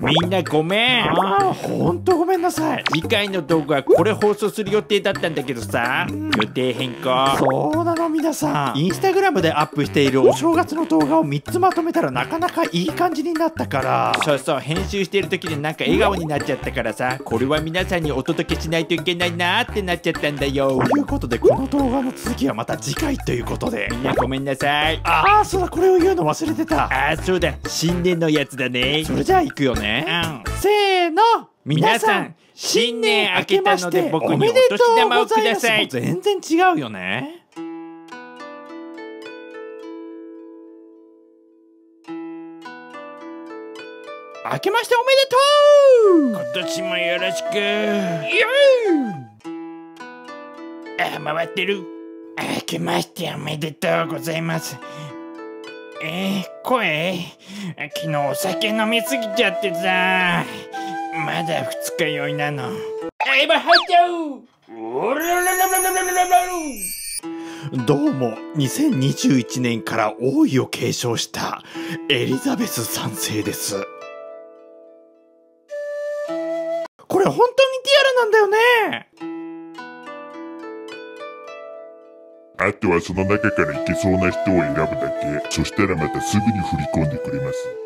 みんなごめん。ああほんとごめんなさい。次回の動画はこれ放送する予定だったんだけどさ予定変更。そうなの皆さん。インスタグラムでアップしているお正月の動画を3つまとめたらなかなかいい感じになったから。そうそう編集してる時でなんか笑顔になっちゃったからさこれは皆さんにお届けしないといけないなーってなっちゃったんだよ。ということでこの動画の続きはまた次回ということで。みんなごめんなさい。ああそうだこれを言うの忘れてた。あーそうだ。新年のやつだね。それじゃあ行くよねうん。せーの。皆さん新年明けたので僕にお年玉をください。全然違うよね。明けましておめでとう。今年もよろしく。あ回ってる。明けましておめでとうございますえー、声昨日お酒飲みすぎちゃってさ。まだ二日酔いなの。あ、入っちゃうどうも、2021年から王位を継承したエリザベス3世です。これ本当にティアラなんだよねあとはその中からいけそうな人を選ぶだけ。そしたらまたすぐに振り込んでくれます。